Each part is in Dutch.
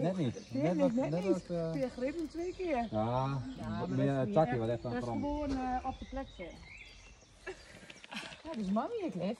Net niet. Net wat, net net niet. wat, eh, Je greep hem twee keer. ja, maar meer dat is het niet takje echt. wat even aan Dat is gewoon eh, op de plek zitten. Ja, dat is mami het lief.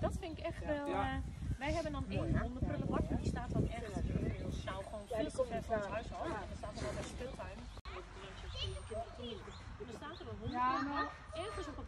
Dat vind ik echt wel. eh, wij hebben dan één hondenprullenbak, maar die staat dan echt snel gewoon veel te ver van het huis af. Er staat dan wel bij speeltuin. En dan staat er een hond Ja, nou, ergens op een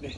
네.